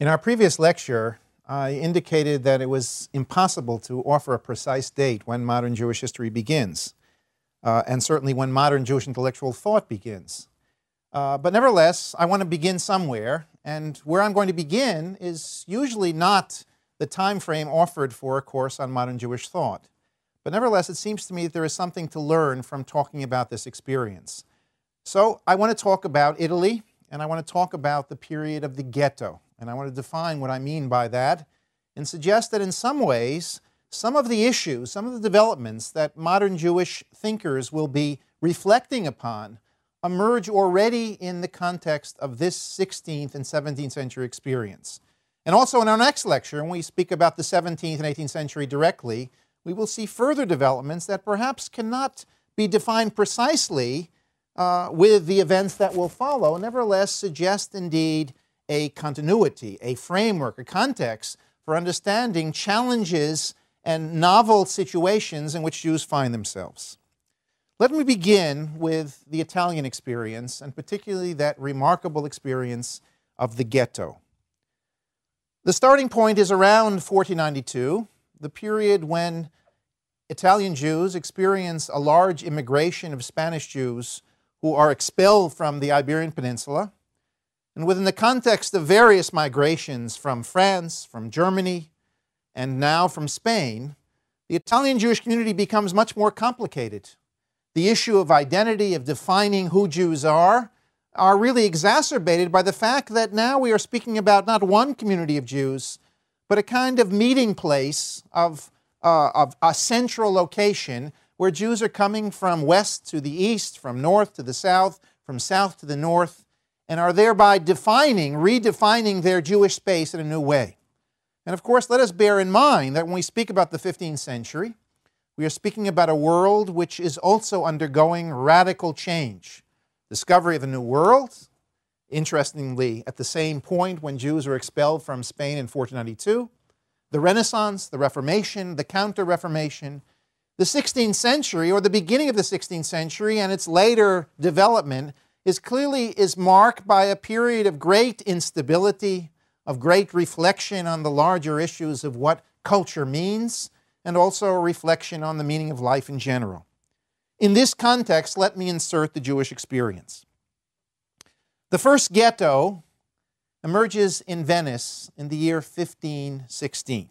In our previous lecture, I indicated that it was impossible to offer a precise date when modern Jewish history begins, uh, and certainly when modern Jewish intellectual thought begins. Uh, but nevertheless, I want to begin somewhere, and where I'm going to begin is usually not the time frame offered for a course on modern Jewish thought. But nevertheless, it seems to me that there is something to learn from talking about this experience. So I want to talk about Italy, and I want to talk about the period of the ghetto. And I want to define what I mean by that and suggest that in some ways, some of the issues, some of the developments that modern Jewish thinkers will be reflecting upon emerge already in the context of this 16th and 17th century experience. And also in our next lecture, when we speak about the 17th and 18th century directly, we will see further developments that perhaps cannot be defined precisely uh, with the events that will follow, nevertheless suggest indeed a continuity, a framework, a context for understanding challenges and novel situations in which Jews find themselves. Let me begin with the Italian experience, and particularly that remarkable experience of the ghetto. The starting point is around 1492, the period when Italian Jews experience a large immigration of Spanish Jews who are expelled from the Iberian Peninsula and within the context of various migrations from France, from Germany, and now from Spain, the Italian Jewish community becomes much more complicated. The issue of identity, of defining who Jews are, are really exacerbated by the fact that now we are speaking about not one community of Jews, but a kind of meeting place of, uh, of a central location where Jews are coming from west to the east, from north to the south, from south to the north, and are thereby defining, redefining their Jewish space in a new way. And of course, let us bear in mind that when we speak about the 15th century, we are speaking about a world which is also undergoing radical change. Discovery of a new world, interestingly, at the same point when Jews were expelled from Spain in 1492, the Renaissance, the Reformation, the Counter Reformation, the 16th century, or the beginning of the 16th century, and its later development is clearly is marked by a period of great instability, of great reflection on the larger issues of what culture means, and also a reflection on the meaning of life in general. In this context, let me insert the Jewish experience. The first ghetto emerges in Venice in the year 1516.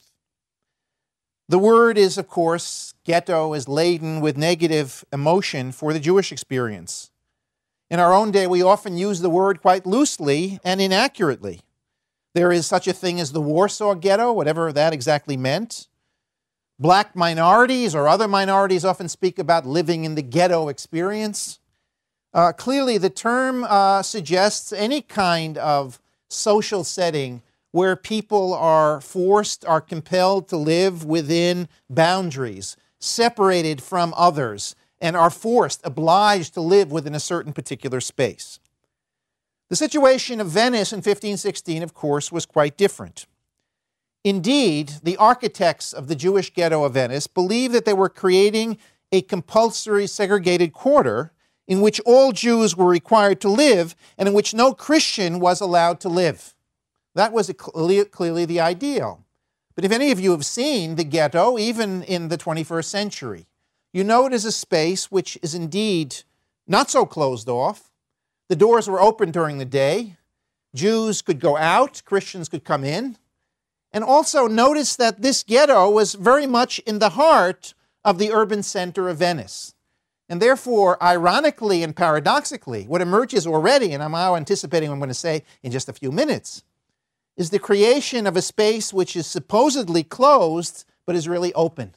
The word is, of course, ghetto is laden with negative emotion for the Jewish experience. In our own day, we often use the word quite loosely and inaccurately. There is such a thing as the Warsaw Ghetto, whatever that exactly meant. Black minorities or other minorities often speak about living in the ghetto experience. Uh, clearly, the term uh, suggests any kind of social setting where people are forced, are compelled to live within boundaries, separated from others, and are forced, obliged to live within a certain particular space. The situation of Venice in 1516, of course, was quite different. Indeed, the architects of the Jewish ghetto of Venice believed that they were creating a compulsory segregated quarter in which all Jews were required to live and in which no Christian was allowed to live. That was clearly the ideal. But if any of you have seen the ghetto, even in the 21st century, you know it is a space which is indeed not so closed off. The doors were open during the day. Jews could go out, Christians could come in. And also notice that this ghetto was very much in the heart of the urban center of Venice. And therefore, ironically and paradoxically, what emerges already, and I'm now anticipating what I'm going to say in just a few minutes, is the creation of a space which is supposedly closed but is really open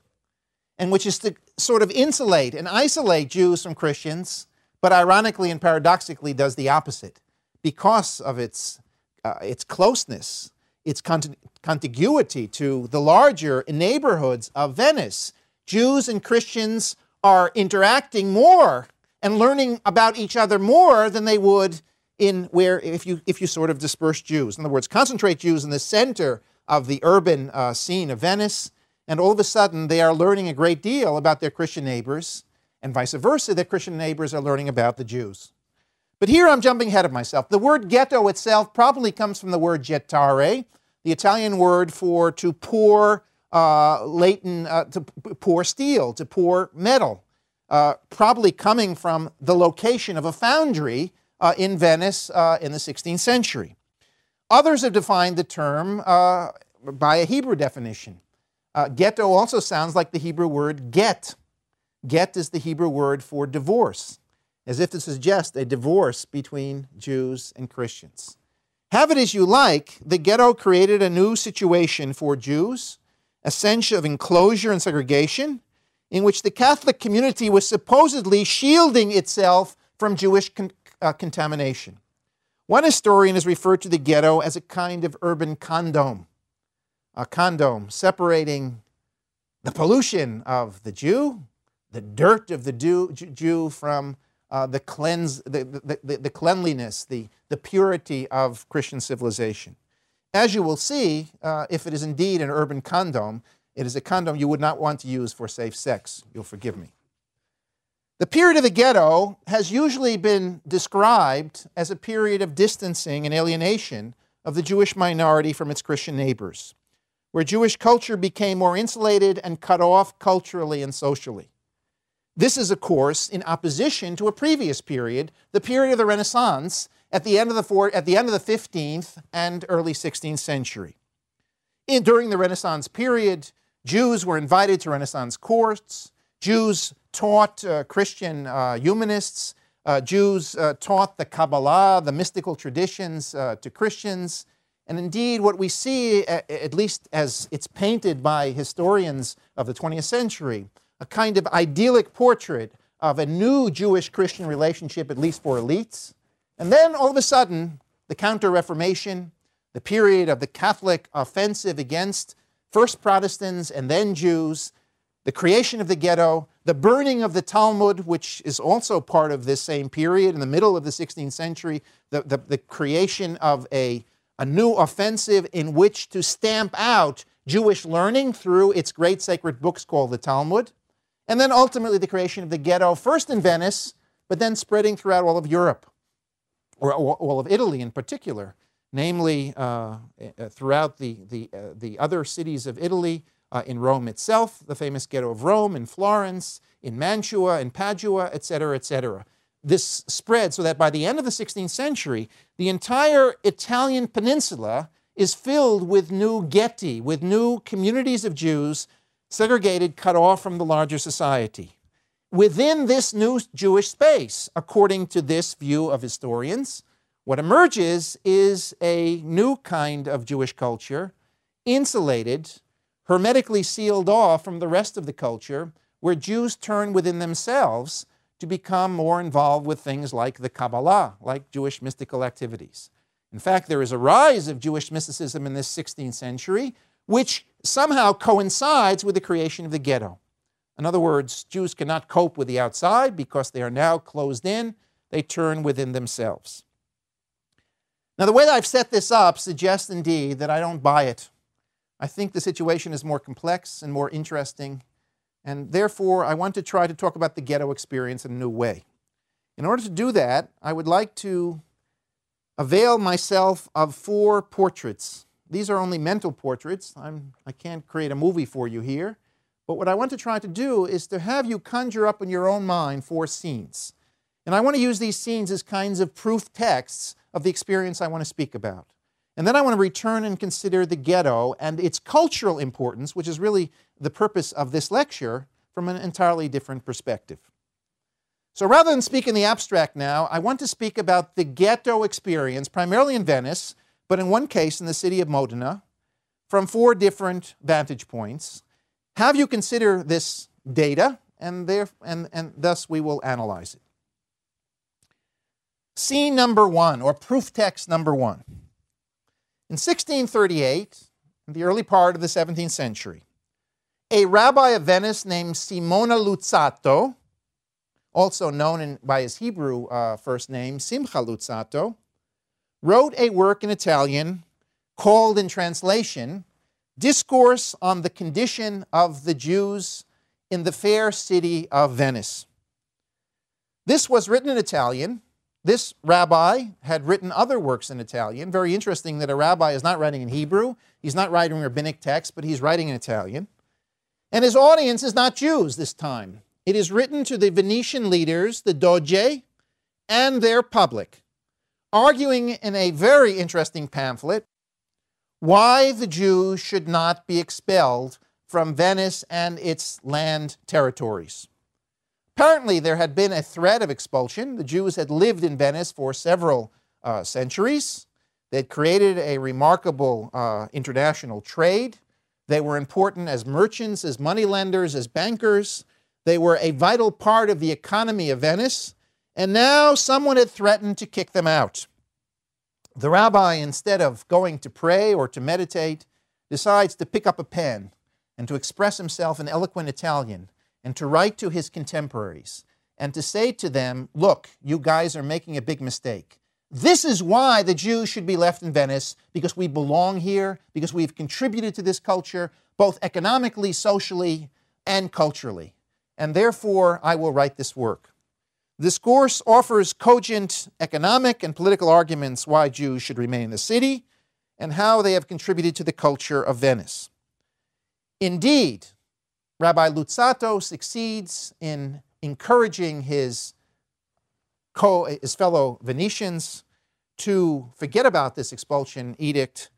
and which is to sort of insulate and isolate Jews from Christians, but ironically and paradoxically does the opposite because of its, uh, its closeness, its cont- contiguity to the larger neighborhoods of Venice. Jews and Christians are interacting more and learning about each other more than they would in where if you if you sort of disperse Jews. In other words, concentrate Jews in the center of the urban uh, scene of Venice and all of a sudden they are learning a great deal about their Christian neighbors, and vice versa, their Christian neighbors are learning about the Jews. But here I'm jumping ahead of myself. The word ghetto itself probably comes from the word gettare, the Italian word for to pour uh, latent, uh, to pour steel, to pour metal, uh, probably coming from the location of a foundry uh, in Venice uh, in the 16th century. Others have defined the term uh, by a Hebrew definition. Ghetto also sounds like the Hebrew word get. Get is the Hebrew word for divorce, as if to suggest a divorce between Jews and Christians. Have it as you like, the ghetto created a new situation for Jews, a sense of enclosure and segregation, in which the Catholic community was supposedly shielding itself from Jewish con uh, contamination. One historian has referred to the ghetto as a kind of urban condom, a condom separating the pollution of the Jew, the dirt of the Jew, from uh, the, cleanse, the, the, the, cleanliness, the, the purity of Christian civilization. As you will see, uh, if it is indeed an urban condom, it is a condom you would not want to use for safe sex. You'll forgive me. The period of the ghetto has usually been described as a period of distancing and alienation of the Jewish minority from its Christian neighbors, where Jewish culture became more insulated and cut off culturally and socially. This is, of course, in opposition to a previous period, the period of the Renaissance at the end of the, four, at the, end of the 15th and early 16th century. In, during the Renaissance period, Jews were invited to Renaissance courts. Jews taught uh, Christian uh, humanists. Uh, Jews uh, taught the Kabbalah, the mystical traditions, uh, to Christians. And indeed, what we see, at least as it's painted by historians of the 20th century, a kind of idyllic portrait of a new Jewish Christian relationship, at least for elites. And then all of a sudden, the Counter Reformation, the period of the Catholic offensive against first Protestants and then Jews, the creation of the ghetto, the burning of the Talmud, which is also part of this same period in the middle of the 16th century, the, the, the creation of a, a new offensive in which to stamp out Jewish learning through its great sacred books called the Talmud. And then ultimately the creation of the ghetto, first in Venice, but then spreading throughout all of Europe, or all of Italy in particular, namely uh, uh, throughout the, the, uh, the other cities of Italy, uh, in Rome itself, the famous ghetto of Rome, in Florence, in Mantua, in Padua, etc., etc. This spread so that by the end of the 16th century, the entire Italian peninsula is filled with new ghetti, with new communities of Jews segregated, cut off from the larger society. Within this new Jewish space, according to this view of historians, what emerges is a new kind of Jewish culture, insulated, hermetically sealed off from the rest of the culture, where Jews turn within themselves to become more involved with things like the Kabbalah, like Jewish mystical activities. In fact, there is a rise of Jewish mysticism in this 16th century, which somehow coincides with the creation of the ghetto. In other words, Jews cannot cope with the outside because they are now closed in, they turn within themselves. Now, the way that I've set this up suggests indeed that I don't buy it. I think the situation is more complex and more interesting, and therefore I want to try to talk about the ghetto experience in a new way. In order to do that, I would like to avail myself of four portraits these are only mental portraits. I'm, I can't create a movie for you here. But what I want to try to do is to have you conjure up in your own mind four scenes. And I want to use these scenes as kinds of proof texts of the experience I want to speak about. And then I want to return and consider the ghetto and its cultural importance, which is really the purpose of this lecture, from an entirely different perspective. So rather than speak in the abstract now, I want to speak about the ghetto experience, primarily in Venice, but in one case in the city of Modena, from four different vantage points. Have you consider this data, and, there, and, and thus we will analyze it. Scene number one, or proof text number one. In 1638, in the early part of the 17th century, a rabbi of Venice named Simone Luzzatto, also known in, by his Hebrew uh, first name, Simcha Luzzatto, wrote a work in Italian called, in translation, Discourse on the Condition of the Jews in the Fair City of Venice. This was written in Italian This rabbi had written other works in Italian. Very interesting that a rabbi is not writing in Hebrew, he's not writing rabbinic text, but he's writing in Italian. And his audience is not Jews this time. It is written to the Venetian leaders, the Doge, and their public, arguing in a very interesting pamphlet why the Jews should not be expelled from Venice and its land territories. Apparently, there had been a threat of expulsion. The Jews had lived in Venice for several uh, centuries. They had created a remarkable uh, international trade. They were important as merchants, as moneylenders, as bankers. They were a vital part of the economy of Venice. And now someone had threatened to kick them out. The rabbi, instead of going to pray or to meditate, decides to pick up a pen and to express himself in eloquent Italian and to write to his contemporaries and to say to them, look, you guys are making a big mistake. This is why the Jews should be left in Venice, because we belong here, because we've contributed to this culture, both economically, socially, and culturally. And therefore, I will write this work. This course offers cogent economic and political arguments why Jews should remain in the city and how they have contributed to the culture of Venice. Indeed, Rabbi Luzzatto succeeds in encouraging his, co, his fellow Venetians to forget about this expulsion edict,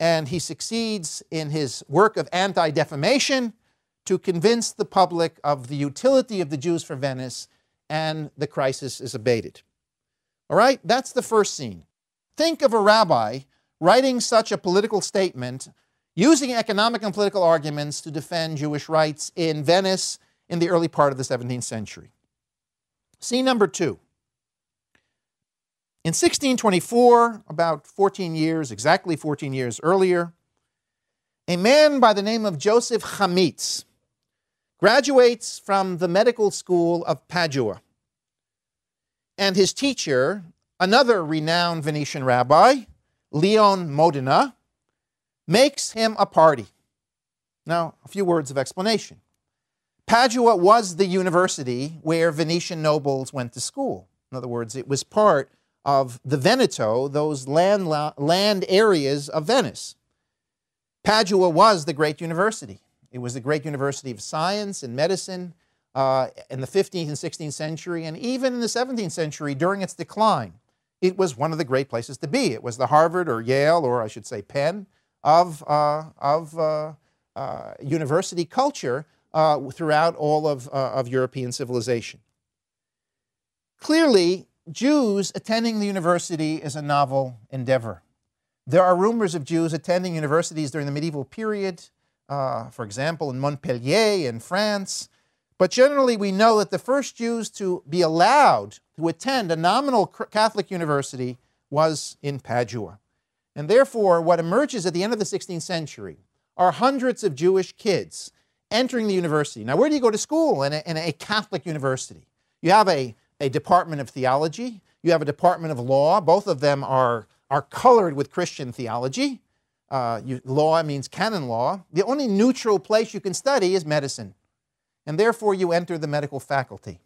and he succeeds in his work of anti defamation to convince the public of the utility of the Jews for Venice, and the crisis is abated. All right, that's the first scene. Think of a rabbi writing such a political statement using economic and political arguments to defend Jewish rights in Venice in the early part of the 17th century. Scene number two. In 1624, about 14 years, exactly 14 years earlier, a man by the name of Joseph Chamitz graduates from the medical school of Padua. And his teacher, another renowned Venetian rabbi, Leon Modena, makes him a party. Now, a few words of explanation. Padua was the university where Venetian nobles went to school. In other words, it was part of the Veneto, those land, land areas of Venice. Padua was the great university. It was the great university of science and medicine uh, in the 15th and 16th century, and even in the 17th century during its decline. It was one of the great places to be. It was the Harvard or Yale, or I should say Penn, of, uh, of uh, uh, university culture throughout all of, of European civilization. Clearly, Jews attending the university is a novel endeavor. There are rumors of Jews attending universities during the medieval period, uh, for example, in Montpellier in France. But generally, we know that the first Jews to be allowed to attend a nominal Catholic university was in Padua. And therefore, what emerges at the end of the 16th century are hundreds of Jewish kids entering the university. Now, where do you go to school in a, in a Catholic university? You have a, a department of theology, you have a department of law. Both of them are, are colored with Christian theology. Uh, you, law means canon law. The only neutral place you can study is medicine. And therefore, you enter the medical faculty.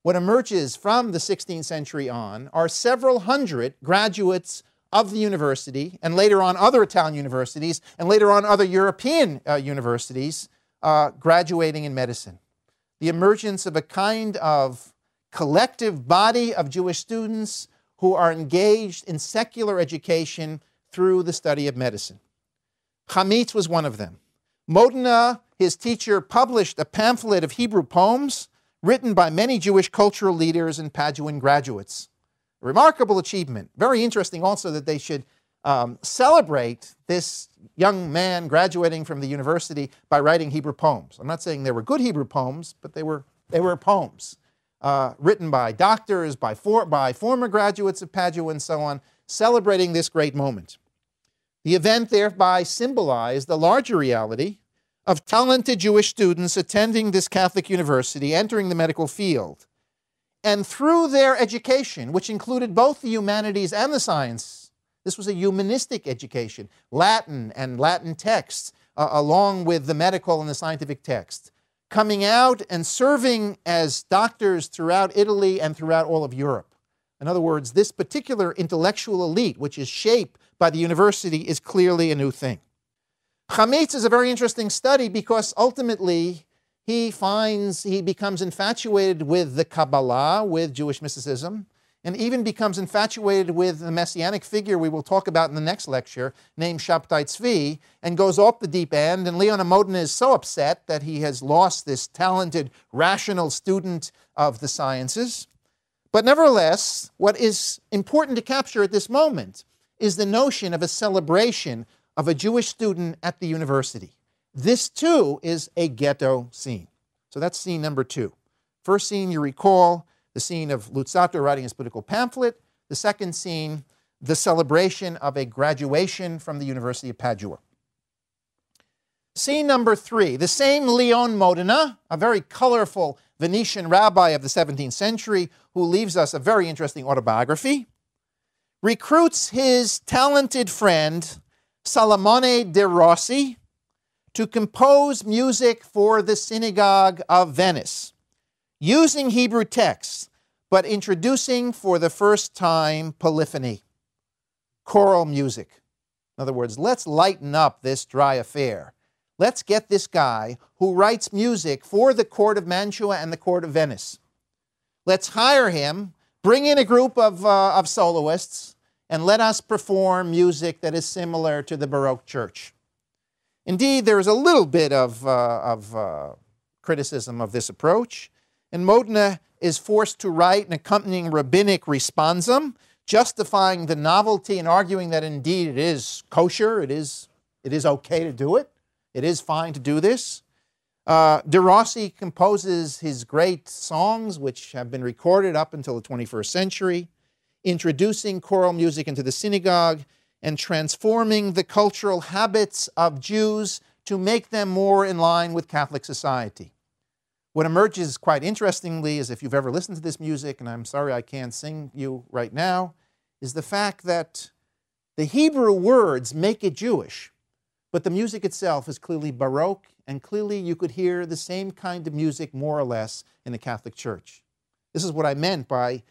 What emerges from the 16th century on are several hundred graduates of the university, and later on other Italian universities, and later on other European uh, universities, uh, graduating in medicine. The emergence of a kind of collective body of Jewish students who are engaged in secular education through the study of medicine. Chamitz was one of them. Modena, his teacher, published a pamphlet of Hebrew poems written by many Jewish cultural leaders and Paduan graduates. Remarkable achievement. Very interesting also that they should um, celebrate this young man graduating from the university by writing Hebrew poems. I'm not saying they were good Hebrew poems, but they were, they were poems uh, written by doctors, by, for, by former graduates of Padua, and so on, celebrating this great moment. The event thereby symbolized the larger reality of talented Jewish students attending this Catholic university, entering the medical field, and through their education, which included both the humanities and the science, this was a humanistic education, Latin and Latin texts, uh, along with the medical and the scientific texts, coming out and serving as doctors throughout Italy and throughout all of Europe. In other words, this particular intellectual elite, which is shaped by the university, is clearly a new thing. Chamitz is a very interesting study because ultimately he finds, he becomes infatuated with the Kabbalah, with Jewish mysticism, and even becomes infatuated with the messianic figure we will talk about in the next lecture, named Shabtai Tzvi, and goes off the deep end. And Leon Modena is so upset that he has lost this talented, rational student of the sciences. But nevertheless, what is important to capture at this moment is the notion of a celebration of a Jewish student at the university. This too is a ghetto scene. So that's scene number two. First scene you recall the scene of Luzzatto writing his political pamphlet. The second scene, the celebration of a graduation from the University of Padua. Scene number three, the same Leon Modena, a very colorful Venetian rabbi of the 17th century who leaves us a very interesting autobiography, recruits his talented friend Salamone de Rossi to compose music for the Synagogue of Venice using Hebrew texts, but introducing for the first time polyphony, choral music. In other words, let's lighten up this dry affair. Let's get this guy who writes music for the court of Mantua and the court of Venice. Let's hire him, bring in a group of, uh, of soloists, and let us perform music that is similar to the Baroque church. Indeed, there is a little bit of, uh, of uh, criticism of this approach and Modena is forced to write an accompanying rabbinic responsum, justifying the novelty and arguing that indeed it is kosher, it is, it is okay to do it, it is fine to do this. Uh, De Rossi composes his great songs, which have been recorded up until the 21st century, introducing choral music into the synagogue and transforming the cultural habits of Jews to make them more in line with Catholic society. What emerges quite interestingly is if you've ever listened to this music, and I'm sorry I can't sing you right now, is the fact that the Hebrew words make it Jewish, but the music itself is clearly Baroque, and clearly you could hear the same kind of music more or less in the Catholic Church. This is what I meant by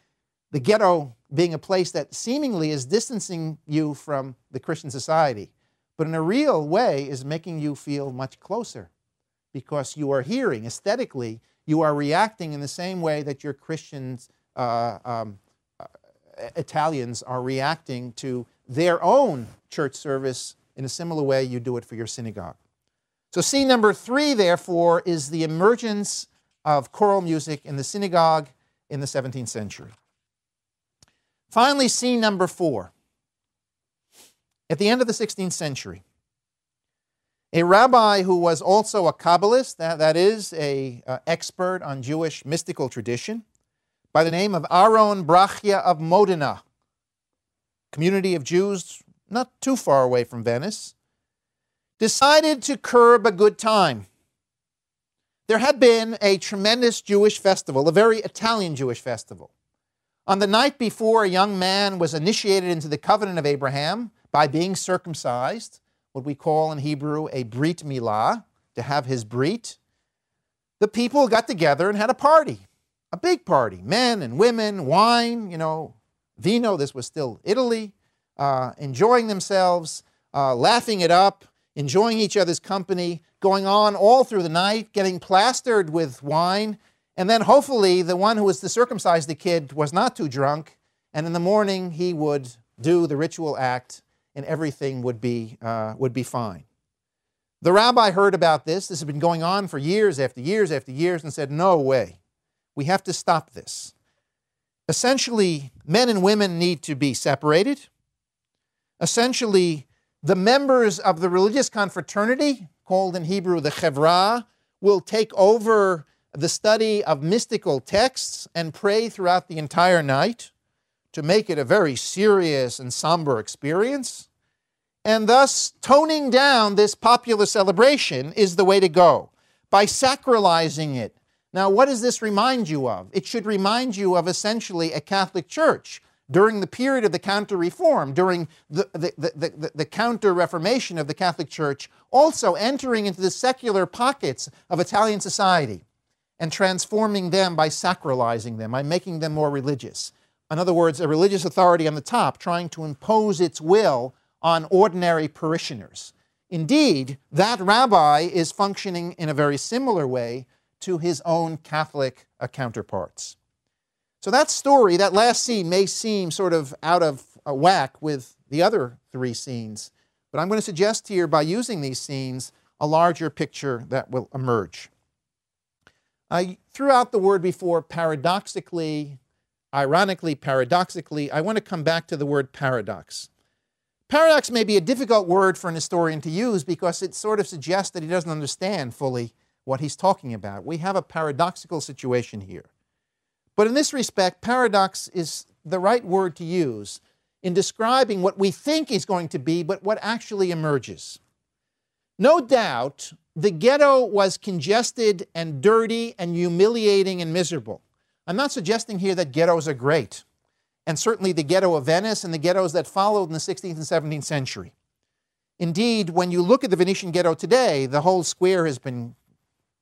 the ghetto being a place that seemingly is distancing you from the Christian society, but in a real way is making you feel much closer because you are hearing aesthetically, you are reacting in the same way that your Christians, uh, um, uh, Italians, are reacting to their own church service in a similar way you do it for your synagogue. So, scene number three, therefore, is the emergence of choral music in the synagogue in the 17th century. Finally, scene number four. At the end of the 16th century, a rabbi who was also a Kabbalist, that, that is, a uh, expert on Jewish mystical tradition, by the name of Aaron Berechiah of Modena, community of Jews not too far away from Venice, decided to curb a good time. There had been a tremendous Jewish festival, a very Italian Jewish festival. On the night before, a young man was initiated into the covenant of Abraham by being circumcised what we call in Hebrew a brit milah, to have his brit, the people got together and had a party, a big party. Men and women, wine, you know, vino, this was still Italy, uh, enjoying themselves, uh, laughing it up, enjoying each other's company, going on all through the night, getting plastered with wine. And then hopefully the one who was to circumcise the kid was not too drunk, and in the morning he would do the ritual act and everything would be, uh, would be fine. The rabbi heard about this. This had been going on for years after years after years and said, No way. We have to stop this. Essentially, men and women need to be separated. Essentially, the members of the religious confraternity, called in Hebrew the chevra, will take over the study of mystical texts and pray throughout the entire night to make it a very serious and somber experience. And thus, toning down this popular celebration is the way to go by sacralizing it. Now, what does this remind you of? It should remind you of essentially a Catholic Church during the period of the Counter Reform, during the, the, the, the, the Counter Reformation of the Catholic Church, also entering into the secular pockets of Italian society and transforming them by sacralizing them, by making them more religious In other words, a religious authority on the top trying to impose its will on ordinary parishioners. Indeed, that rabbi is functioning in a very similar way to his own Catholic uh, counterparts. So that story, that last scene, may seem sort of out of uh, whack with the other three scenes, but I'm going to suggest here, by using these scenes, a larger picture that will emerge. I threw out the word before paradoxically, ironically, paradoxically. I want to come back to the word paradox. Paradox may be a difficult word for an historian to use because it sort of suggests that he doesn't understand fully what he's talking about. We have a paradoxical situation here. But in this respect, paradox is the right word to use in describing what we think is going to be, but what actually emerges. No doubt, the ghetto was congested and dirty and humiliating and miserable. I'm not suggesting here that ghettos are great, and certainly the ghetto of Venice and the ghettos that followed in the 16th and 17th century. Indeed, when you look at the Venetian ghetto today, the whole square has been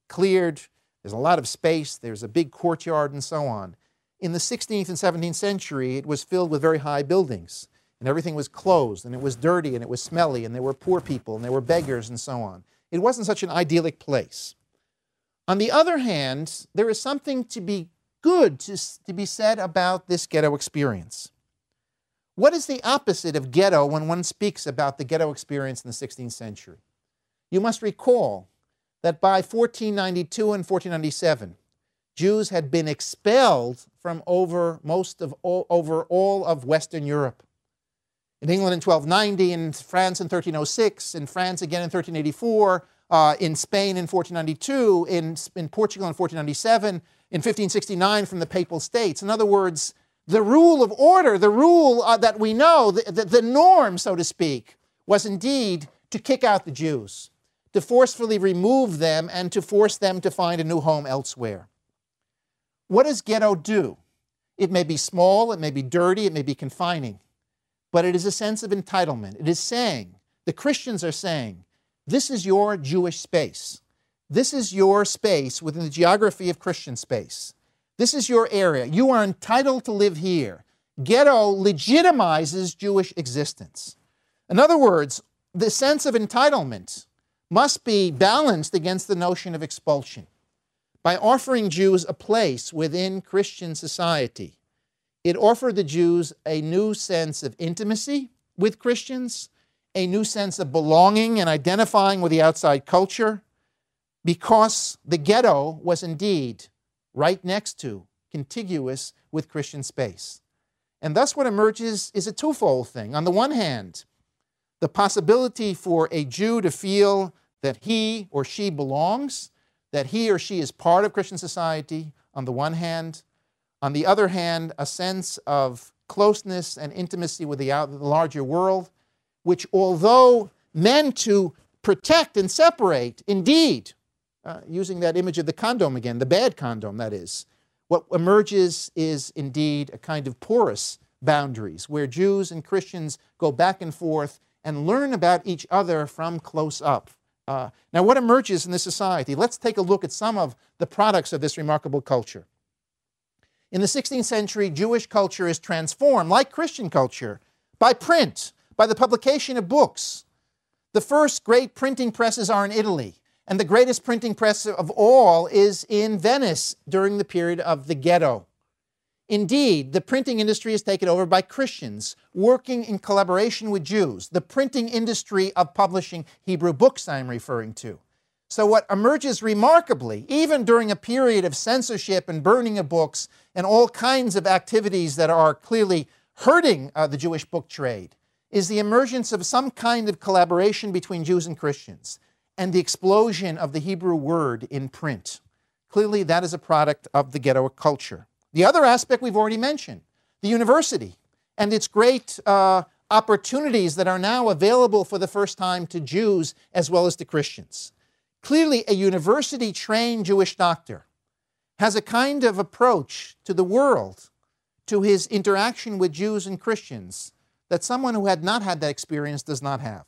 cleared, there's a lot of space, there's a big courtyard, and so on. In the 16th and 17th century, it was filled with very high buildings and everything was closed, and it was dirty, and it was smelly, and there were poor people, and there were beggars, and so on. It wasn't such an idyllic place. On the other hand, there is something to be good to, to be said about this ghetto experience. What is the opposite of ghetto when one speaks about the ghetto experience in the 16th century? You must recall that by 1492 and 1497, Jews had been expelled from over most of all, over all of Western Europe in England in 1290, in France in 1306, in France again in 1384, uh, in Spain in 1492, in, in Portugal in 1497, in 1569 from the Papal States. In other words, the rule of order, the rule uh, that we know, the, the, the norm, so to speak, was indeed to kick out the Jews, to forcefully remove them, and to force them to find a new home elsewhere. What does ghetto do? It may be small, it may be dirty, it may be confining but it is a sense of entitlement. It is saying, the Christians are saying, this is your Jewish space. This is your space within the geography of Christian space. This is your area. You are entitled to live here. Ghetto legitimizes Jewish existence. In other words, the sense of entitlement must be balanced against the notion of expulsion. By offering Jews a place within Christian society, it offered the Jews a new sense of intimacy with Christians, a new sense of belonging and identifying with the outside culture, because the ghetto was indeed right next to, contiguous with Christian space. And thus, what emerges is a twofold thing. On the one hand, the possibility for a Jew to feel that he or she belongs, that he or she is part of Christian society, on the one hand, on the other hand, a sense of closeness and intimacy with the, out, the larger world, which, although meant to protect and separate, indeed, uh, using that image of the condom again, the bad condom, that is, what emerges is indeed a kind of porous boundaries where Jews and Christians go back and forth and learn about each other from close up. Uh, now, what emerges in this society? Let's take a look at some of the products of this remarkable culture. In the 16th century, Jewish culture is transformed, like Christian culture, by print, by the publication of books. The first great printing presses are in Italy, and the greatest printing press of all is in Venice during the period of the ghetto. Indeed, the printing industry is taken over by Christians working in collaboration with Jews, the printing industry of publishing Hebrew books I'm referring to. So, what emerges remarkably, even during a period of censorship and burning of books and all kinds of activities that are clearly hurting uh, the Jewish book trade, is the emergence of some kind of collaboration between Jews and Christians and the explosion of the Hebrew word in print. Clearly, that is a product of the ghetto culture. The other aspect we've already mentioned the university and its great uh, opportunities that are now available for the first time to Jews as well as to Christians. Clearly, a university trained Jewish doctor has a kind of approach to the world, to his interaction with Jews and Christians, that someone who had not had that experience does not have.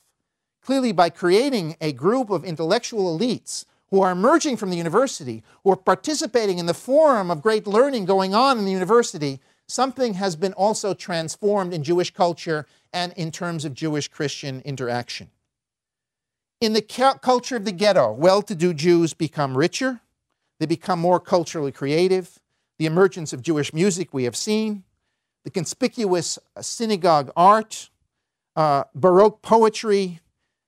Clearly, by creating a group of intellectual elites who are emerging from the university, who are participating in the forum of great learning going on in the university, something has been also transformed in Jewish culture and in terms of Jewish Christian interaction. In the culture of the ghetto, well to do Jews become richer, they become more culturally creative. The emergence of Jewish music we have seen, the conspicuous synagogue art, uh, Baroque poetry,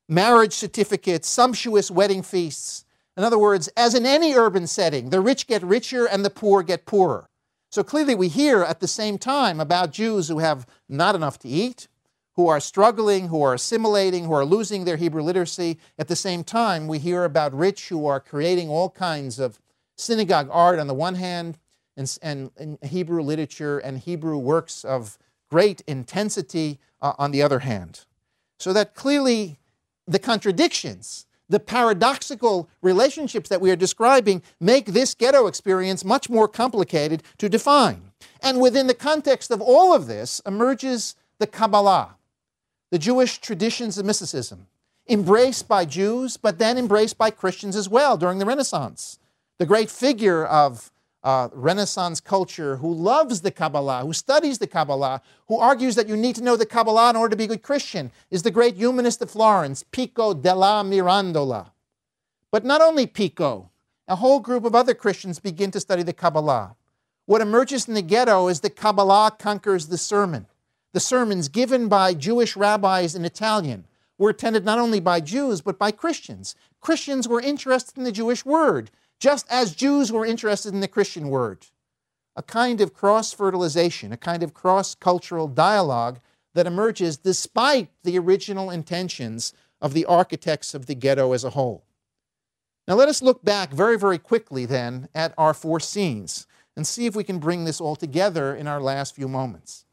marriage certificates, sumptuous wedding feasts. In other words, as in any urban setting, the rich get richer and the poor get poorer. So clearly, we hear at the same time about Jews who have not enough to eat, who are struggling, who are assimilating, who are losing their Hebrew literacy. At the same time, we hear about rich who are creating all kinds of synagogue art on the one hand, and, and, and Hebrew literature and Hebrew works of great intensity uh, on the other hand. So that clearly the contradictions, the paradoxical relationships that we are describing make this ghetto experience much more complicated to define. And within the context of all of this emerges the Kabbalah, the Jewish traditions of mysticism, embraced by Jews, but then embraced by Christians as well during the Renaissance. The great figure of uh, Renaissance culture who loves the Kabbalah, who studies the Kabbalah, who argues that you need to know the Kabbalah in order to be a good Christian, is the great humanist of Florence, Pico della Mirandola. But not only Pico, a whole group of other Christians begin to study the Kabbalah. What emerges in the ghetto is the Kabbalah conquers the sermon. The sermons given by Jewish rabbis in Italian were attended not only by Jews, but by Christians. Christians were interested in the Jewish word just as Jews were interested in the Christian word. A kind of cross fertilization, a kind of cross cultural dialogue that emerges despite the original intentions of the architects of the ghetto as a whole. Now, let us look back very, very quickly then at our four scenes and see if we can bring this all together in our last few moments.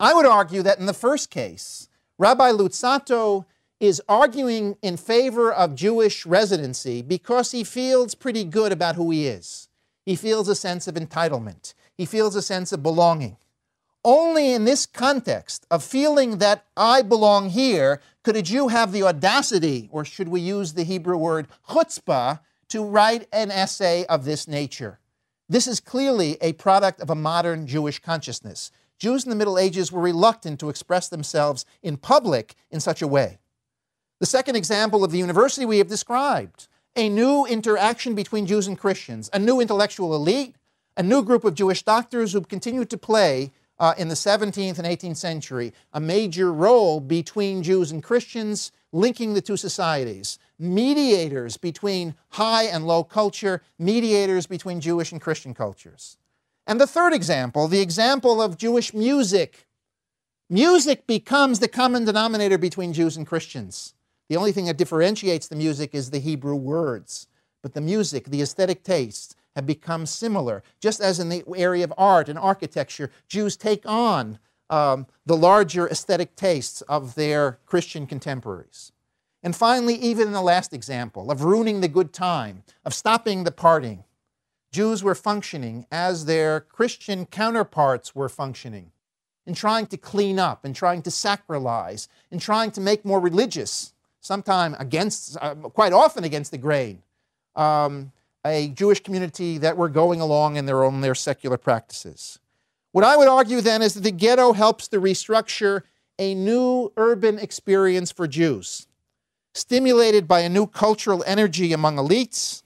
I would argue that in the first case, Rabbi Luzzatto is arguing in favor of Jewish residency because he feels pretty good about who he is. He feels a sense of entitlement. He feels a sense of belonging. Only in this context of feeling that I belong here could a Jew have the audacity, or should we use the Hebrew word chutzpah, to write an essay of this nature. This is clearly a product of a modern Jewish consciousness. Jews in the Middle Ages were reluctant to express themselves in public in such a way. The second example of the university we have described a new interaction between Jews and Christians, a new intellectual elite, a new group of Jewish doctors who continued to play uh, in the 17th and 18th century a major role between Jews and Christians, linking the two societies, mediators between high and low culture, mediators between Jewish and Christian cultures. And the third example, the example of Jewish music. Music becomes the common denominator between Jews and Christians. The only thing that differentiates the music is the Hebrew words. But the music, the aesthetic tastes, have become similar. Just as in the area of art and architecture, Jews take on um, the larger aesthetic tastes of their Christian contemporaries. And finally, even in the last example of ruining the good time, of stopping the parting, Jews were functioning as their Christian counterparts were functioning, in trying to clean up, in trying to sacralize, in trying to make more religious sometimes against, uh, quite often against the grain, um, a Jewish community that were going along in their own their secular practices. What I would argue then is that the ghetto helps to restructure a new urban experience for Jews, stimulated by a new cultural energy among elites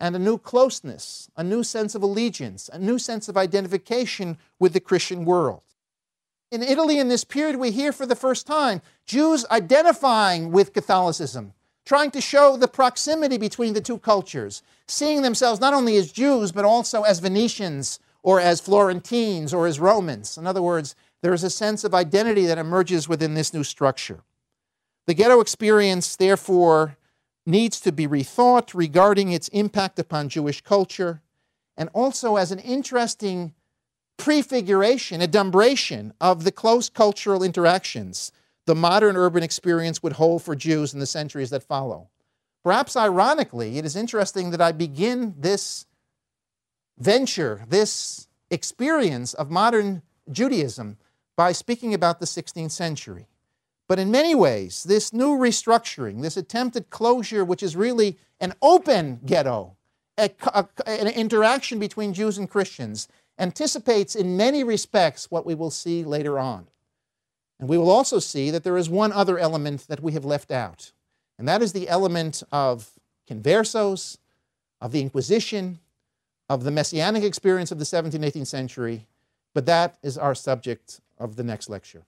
and a new closeness, a new sense of allegiance, a new sense of identification with the Christian world. In Italy, in this period, we hear for the first time Jews identifying with Catholicism, trying to show the proximity between the two cultures, seeing themselves not only as Jews, but also as Venetians or as Florentines or as Romans. In other words, there is a sense of identity that emerges within this new structure. The ghetto experience, therefore, needs to be rethought regarding its impact upon Jewish culture and also as an interesting prefiguration, adumbration of the close cultural interactions the modern urban experience would hold for Jews in the centuries that follow. Perhaps ironically, it is interesting that I begin this venture, this experience of modern Judaism by speaking about the 16th century. But in many ways, this new restructuring, this attempted closure, which is really an open ghetto, a, a, an interaction between Jews and Christians, anticipates in many respects what we will see later on. And we will also see that there is one other element that we have left out, and that is the element of conversos, of the Inquisition, of the messianic experience of the 17th, 18th century, but that is our subject of the next lecture.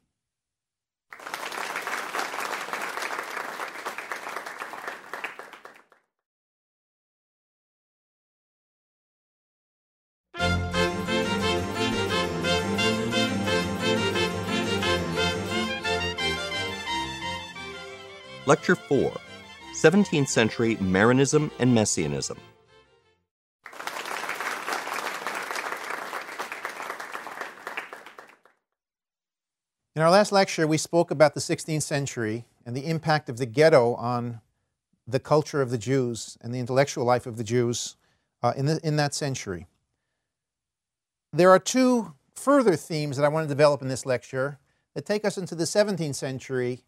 Lecture 4 17th Century Marranism and Messianism. In our last lecture, we spoke about the 16th century and the impact of the ghetto on the culture of the Jews and the intellectual life of the Jews uh, in, the, in that century. There are two further themes that I want to develop in this lecture that take us into the 17th century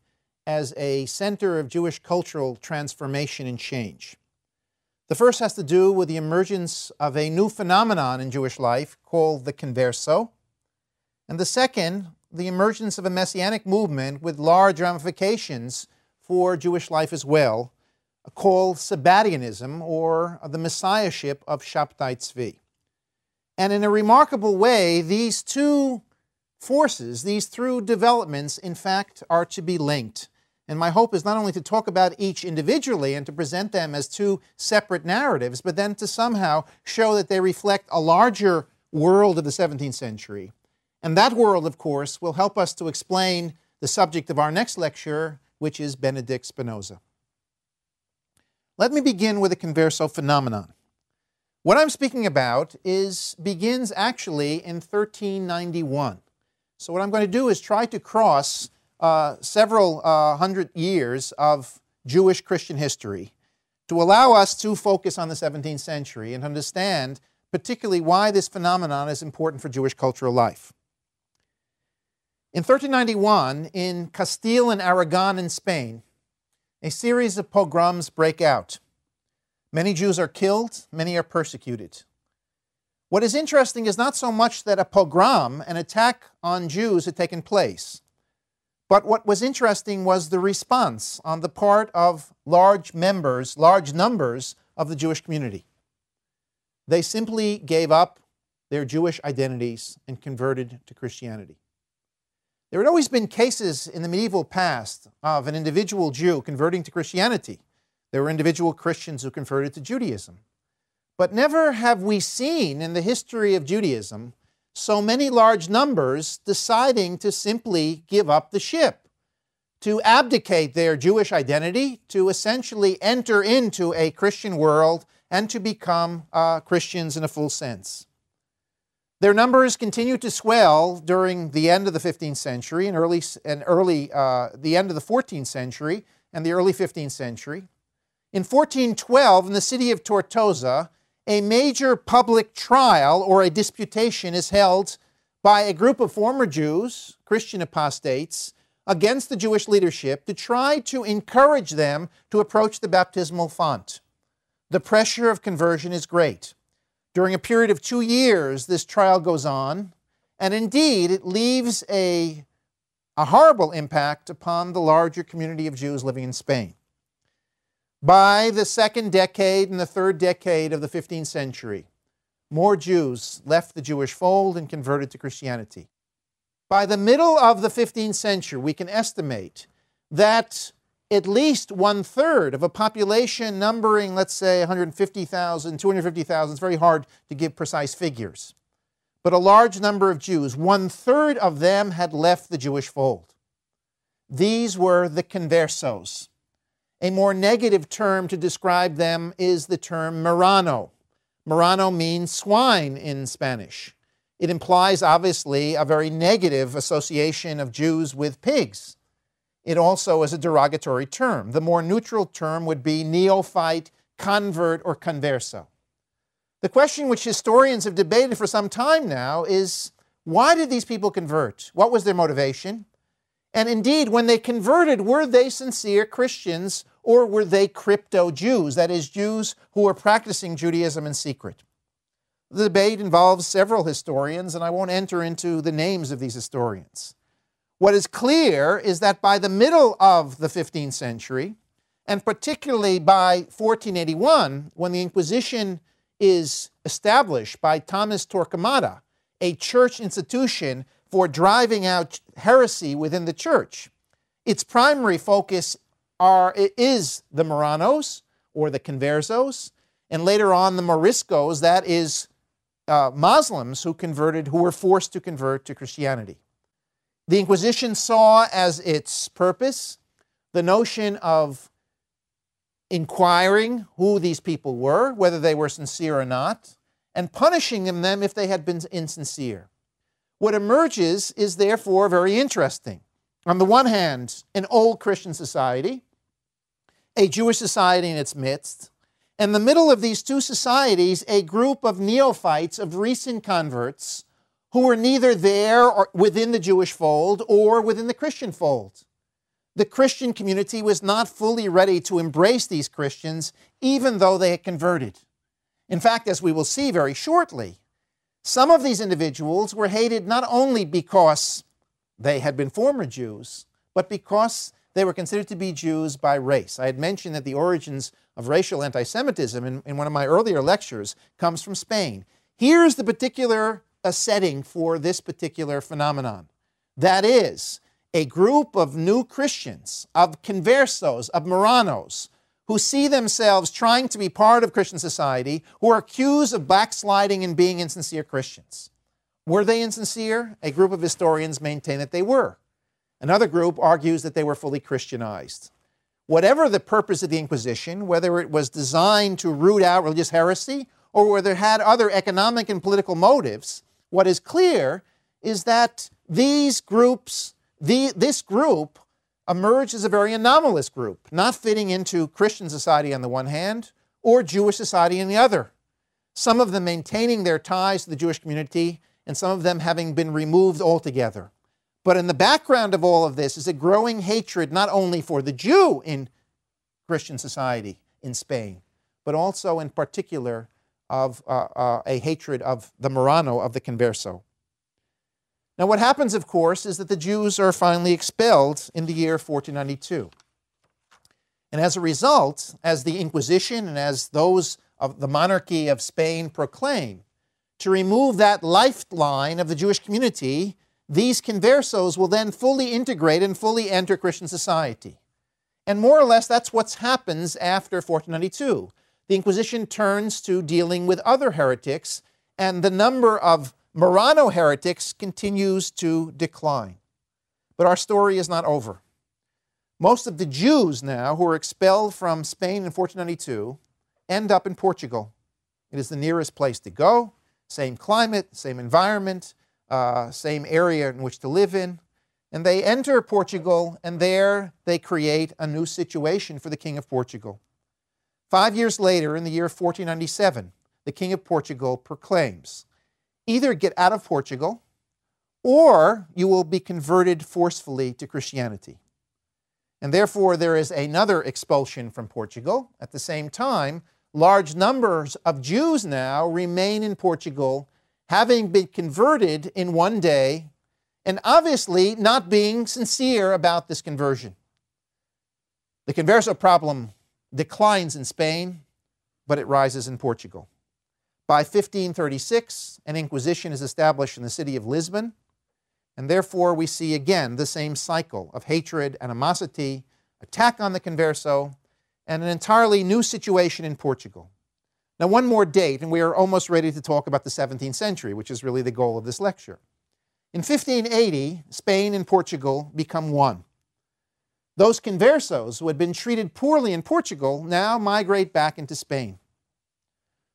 as a center of Jewish cultural transformation and change. The first has to do with the emergence of a new phenomenon in Jewish life called the converso. And the second, the emergence of a messianic movement with large ramifications for Jewish life as well, called Sabbatianism or the messiahship of Shabtai Tzvi. And in a remarkable way, these two forces, these through developments, in fact, are to be linked. And my hope is not only to talk about each individually and to present them as two separate narratives, but then to somehow show that they reflect a larger world of the 17th century. And that world, of course, will help us to explain the subject of our next lecture, which is Benedict Spinoza. Let me begin with the converso phenomenon. What I'm speaking about is begins actually in 1391. So what I'm going to do is try to cross uh, several uh, hundred years of Jewish Christian history to allow us to focus on the 17th century and understand particularly why this phenomenon is important for Jewish cultural life. In 1391, in Castile and Aragon in Spain, a series of pogroms break out. Many Jews are killed, many are persecuted. What is interesting is not so much that a pogrom, an attack on Jews, had taken place, but what was interesting was the response on the part of large members, large numbers of the Jewish community. They simply gave up their Jewish identities and converted to Christianity. There had always been cases in the medieval past of an individual Jew converting to Christianity. There were individual Christians who converted to Judaism. But never have we seen in the history of Judaism so many large numbers deciding to simply give up the ship, to abdicate their Jewish identity, to essentially enter into a Christian world and to become uh, Christians in a full sense. Their numbers continued to swell during the end of the 15th century and early, and early uh, the end of the 14th century and the early 15th century. In 1412, in the city of Tortosa, a major public trial or a disputation is held by a group of former Jews, Christian apostates, against the Jewish leadership to try to encourage them to approach the baptismal font. The pressure of conversion is great. During a period of two years, this trial goes on, and indeed, it leaves a, a horrible impact upon the larger community of Jews living in Spain. By the second decade and the third decade of the 15th century, more Jews left the Jewish fold and converted to Christianity. By the middle of the 15th century, we can estimate that at least one third of a population numbering, let's say, 150,000, 250,000, it's very hard to give precise figures, but a large number of Jews, one third of them had left the Jewish fold. These were the conversos, a more negative term to describe them is the term marrano. Marrano means swine in Spanish. It implies, obviously, a very negative association of Jews with pigs. It also is a derogatory term. The more neutral term would be neophyte, convert, or converso. The question which historians have debated for some time now is why did these people convert? What was their motivation? And indeed, when they converted, were they sincere Christians or were they crypto Jews, that is, Jews who were practicing Judaism in secret? The debate involves several historians, and I won't enter into the names of these historians. What is clear is that by the middle of the 15th century, and particularly by 1481, when the Inquisition is established by Thomas Torquemada, a church institution for driving out heresy within the church. Its primary focus are, is the Marranos, or the Conversos, and later on the Moriscos, that is uh, Muslims who converted, who were forced to convert to Christianity. The Inquisition saw as its purpose the notion of inquiring who these people were, whether they were sincere or not, and punishing them if they had been insincere. What emerges is therefore very interesting. On the one hand, an old Christian society, a Jewish society in its midst, in the middle of these two societies, a group of neophytes, of recent converts, who were neither there or within the Jewish fold or within the Christian fold. The Christian community was not fully ready to embrace these Christians, even though they had converted. In fact, as we will see very shortly, some of these individuals were hated not only because they had been former Jews, but because they were considered to be Jews by race. I had mentioned that the origins of racial anti Semitism in, in, one of my earlier lectures comes from Spain. Here's the particular uh, setting for this particular phenomenon that is, a group of new Christians, of conversos, of Marranos, who see themselves trying to be part of Christian society, who are accused of backsliding and being insincere Christians. Were they insincere? A group of historians maintain that they were. Another group argues that they were fully Christianized. Whatever the purpose of the Inquisition, whether it was designed to root out religious heresy or whether it had other economic and political motives, what is clear is that these groups, the, this group, emerged as a very anomalous group, not fitting into Christian society on the one hand or Jewish society on the other. Some of them maintaining their ties to the Jewish community and some of them having been removed altogether. But in the background of all of this is a growing hatred not only for the Jew in Christian society in Spain, but also in particular of uh, uh, a hatred of the Marrano, of the Converso. Now, what happens, of course, is that the Jews are finally expelled in the year 1492. And as a result, as the Inquisition and as those of the monarchy of Spain proclaim, to remove that lifeline of the Jewish community, these conversos will then fully integrate and fully enter Christian society. And more or less, that's what happens after 1492. The Inquisition turns to dealing with other heretics, and the number of Marrano heretics continues to decline. But our story is not over. Most of the Jews now who are expelled from Spain in 1492 end up in Portugal. It is the nearest place to go, same climate, same environment, uh, same area in which to live in. And they enter Portugal, and there they create a new situation for the King of Portugal. Five years later, in the year 1497, the King of Portugal proclaims either get out of Portugal or you will be converted forcefully to Christianity. And therefore, there is another expulsion from Portugal. At the same time, large numbers of Jews now remain in Portugal having been converted in one day, and obviously not being sincere about this conversion. The converso problem declines in Spain, but it rises in Portugal. By 1536, an inquisition is established in the city of Lisbon, and therefore we see again the same cycle of hatred, animosity, attack on the converso, and an entirely new situation in Portugal. Now, one more date, and we are almost ready to talk about the 17th century, which is really the goal of this lecture. In 1580, Spain and Portugal become one. Those conversos who had been treated poorly in Portugal now migrate back into Spain.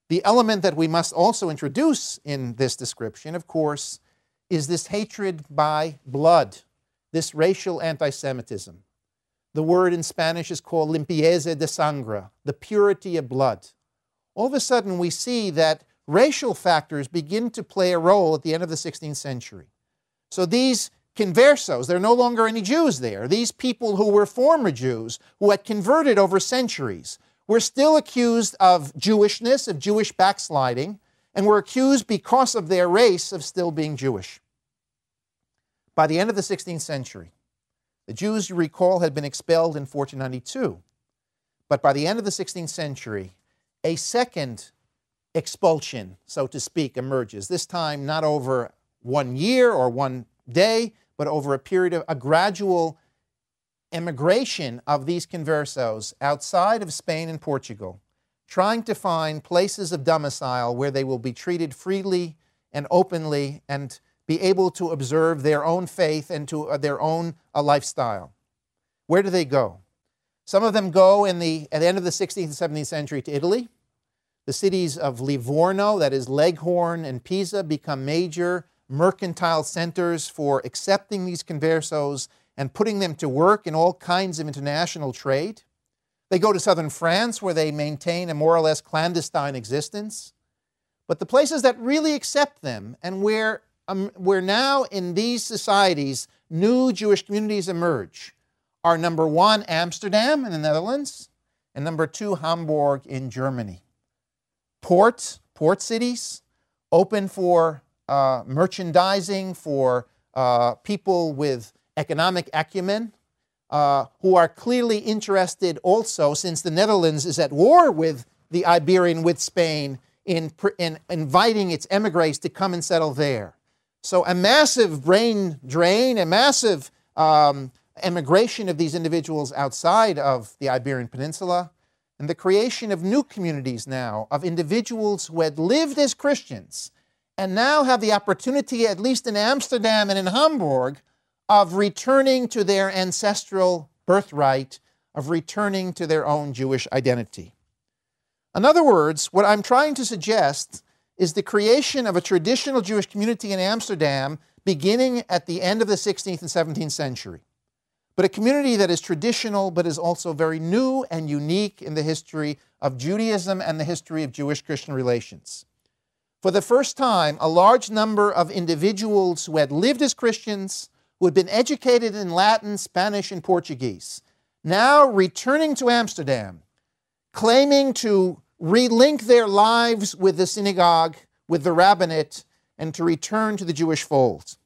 The element that we must also introduce in this description, of course, is this hatred by blood, this racial anti Semitism. The word in Spanish is called limpieza de sangre, the purity of blood all of a sudden we see that racial factors begin to play a role at the end of the 16th century. So these conversos, there are no longer any Jews there. These people who were former Jews, who had converted over centuries, were still accused of Jewishness, of Jewish backsliding, and were accused because of their race of still being Jewish. By the end of the 16th century, the Jews, you recall, had been expelled in 1492. But by the end of the 16th century, a second expulsion, so to speak, emerges. This time not over one year or one day, but over a period of a gradual emigration of these conversos outside of Spain and Portugal, trying to find places of domicile where they will be treated freely and openly and be able to observe their own faith and to uh, their own uh, lifestyle. Where do they go? Some of them go in the, at the end of the 16th and 17th century to Italy. The cities of Livorno, that is Leghorn and Pisa, become major mercantile centers for accepting these conversos and putting them to work in all kinds of international trade. They go to southern France where they maintain a more or less clandestine existence. But the places that really accept them and where, um, where now in these societies new Jewish communities emerge are number one, Amsterdam in the Netherlands, and number two, Hamburg in Germany. Ports, port cities, open for uh, merchandising, for uh, people with economic acumen, uh, who are clearly interested also, since the Netherlands is at war with the Iberian, with Spain, in, in inviting its emigres to come and settle there. So, a massive brain drain, a massive um, emigration of these individuals outside of the Iberian Peninsula, and the creation of new communities now of individuals who had lived as Christians and now have the opportunity, at least in Amsterdam and in Hamburg, of returning to their ancestral birthright, of returning to their own Jewish identity. In other words, what I'm trying to suggest is the creation of a traditional Jewish community in Amsterdam beginning at the end of the 16th and 17th century. But a community that is traditional but is also very new and unique in the history of Judaism and the history of Jewish Christian relations. For the first time, a large number of individuals who had lived as Christians, who had been educated in Latin, Spanish, and Portuguese, now returning to Amsterdam, claiming to relink their lives with the synagogue, with the rabbinate, and to return to the Jewish fold.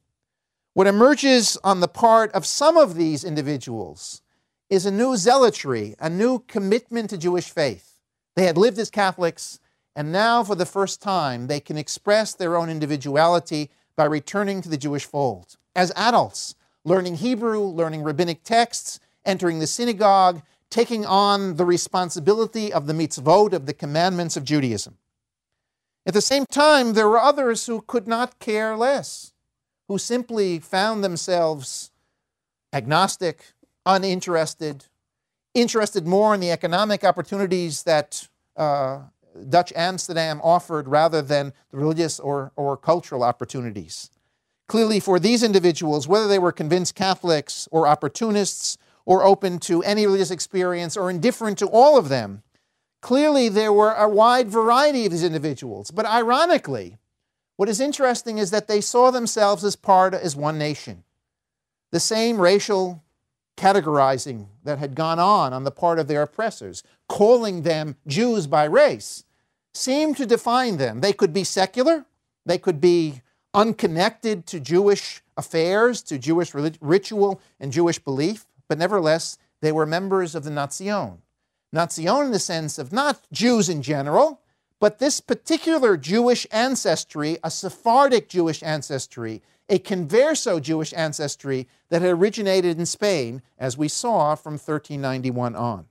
What emerges on the part of some of these individuals is a new zealotry, a new commitment to Jewish faith. They had lived as Catholics, and now for the first time they can express their own individuality by returning to the Jewish fold as adults, learning Hebrew, learning rabbinic texts, entering the synagogue, taking on the responsibility of the mitzvot, of the commandments of Judaism. At the same time, there were others who could not care less, who simply found themselves agnostic, uninterested, interested more in the economic opportunities that uh, Dutch Amsterdam offered rather than the religious or, or cultural opportunities. Clearly, for these individuals, whether they were convinced Catholics or opportunists or open to any religious experience or indifferent to all of them, clearly there were a wide variety of these individuals. But ironically, what is interesting is that they saw themselves as part as one nation. The same racial categorizing that had gone on on the part of their oppressors, calling them Jews by race, seemed to define them. They could be secular, they could be unconnected to Jewish affairs, to Jewish ritual and Jewish belief, but nevertheless, they were members of the Nation. Nation in the sense of not Jews in general, but this particular Jewish ancestry, a Sephardic Jewish ancestry, a converso Jewish ancestry that had originated in Spain, as we saw from 1391 on.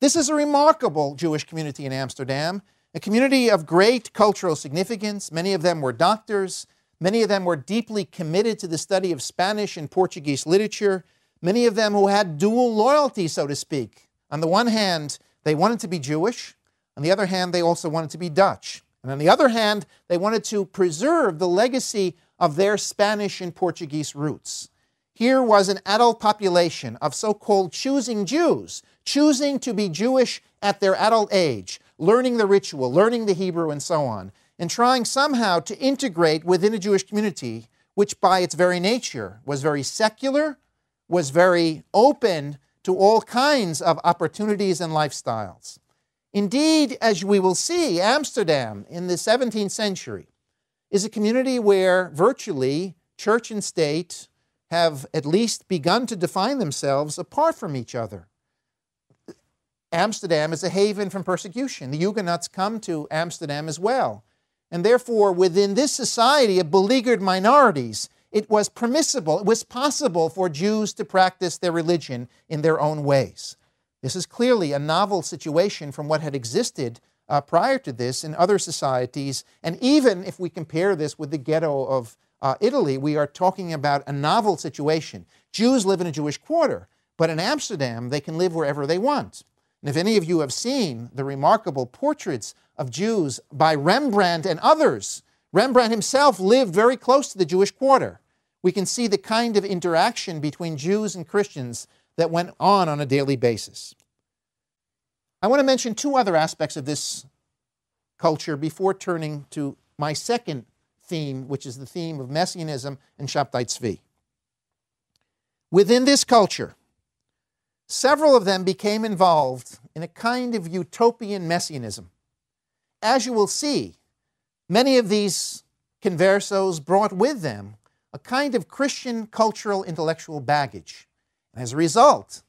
This is a remarkable Jewish community in Amsterdam, a community of great cultural significance. Many of them were doctors. Many of them were deeply committed to the study of Spanish and Portuguese literature. Many of them who had dual loyalty, so to speak. On the one hand, they wanted to be Jewish. On the other hand, they also wanted to be Dutch. And on the other hand, they wanted to preserve the legacy of their Spanish and Portuguese roots. Here was an adult population of so called choosing Jews, choosing to be Jewish at their adult age, learning the ritual, learning the Hebrew, and so on, and trying somehow to integrate within a Jewish community, which by its very nature was very secular, was very open to all kinds of opportunities and lifestyles. Indeed, as we will see, Amsterdam in the 17th century is a community where virtually church and state have at least begun to define themselves apart from each other. Amsterdam is a haven from persecution. The Huguenots come to Amsterdam as well. And therefore, within this society of beleaguered minorities, it was permissible, it was possible for Jews to practice their religion in their own ways. This is clearly a novel situation from what had existed uh, prior to this in other societies. And even if we compare this with the ghetto of uh, Italy, we are talking about a novel situation. Jews live in a Jewish quarter, but in Amsterdam, they can live wherever they want. And if any of you have seen the remarkable portraits of Jews by Rembrandt and others, Rembrandt himself lived very close to the Jewish quarter. We can see the kind of interaction between Jews and Christians that went on on a daily basis. I want to mention two other aspects of this culture before turning to my second theme, which is the theme of Messianism and Shabtai Tzvi. Within this culture, several of them became involved in a kind of utopian messianism. As you will see, many of these conversos brought with them a kind of Christian cultural intellectual baggage. As a result,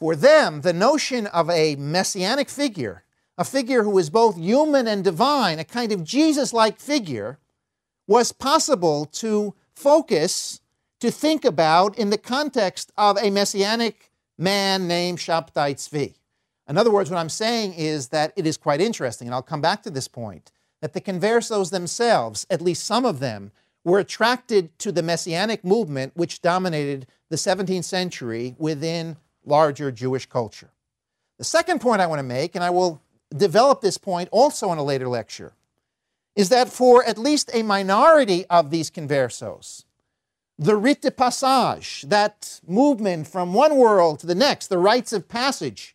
for them, the notion of a messianic figure, a figure who is both human and divine, a kind of Jesus like figure, was possible to focus, to think about in the context of a messianic man named Shabtai Tzvi. In other words, what I'm saying is that it is quite interesting, and I'll come back to this point, that the conversos themselves, at least some of them, were attracted to the messianic movement which dominated the 17th century within larger Jewish culture. The second point I want to make, and I will develop this point also in a later lecture, is that for at least a minority of these conversos, the rite de passage, that movement from one world to the next, the rites of passage,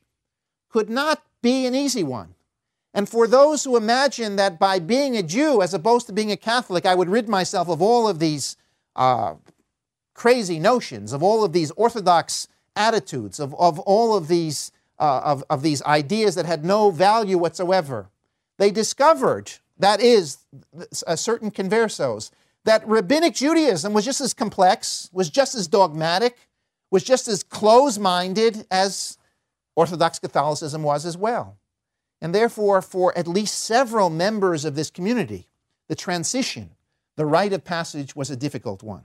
could not be an easy one. And for those who imagine that by being a Jew, as opposed to being a Catholic, I would rid myself of all of these uh, crazy notions, of all of these orthodox attitudes, of, of all of these, uh, of, of these ideas that had no value whatsoever, they discovered that is, a certain conversos, that rabbinic Judaism was just as complex, was just as dogmatic, was just as close minded as Orthodox Catholicism was as well. And therefore, for at least several members of this community, the transition, the rite of passage was a difficult one.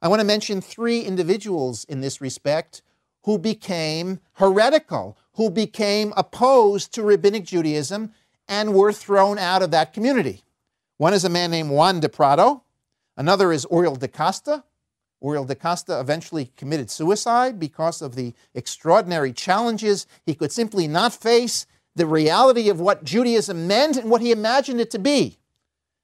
I want to mention three individuals in this respect who became heretical, who became opposed to rabbinic Judaism and were thrown out of that community. One is a man named Juan de Prado, another is Uriel de Costa. Uriel de Costa eventually committed suicide because of the extraordinary challenges he could simply not face, the reality of what Judaism meant and what he imagined it to be.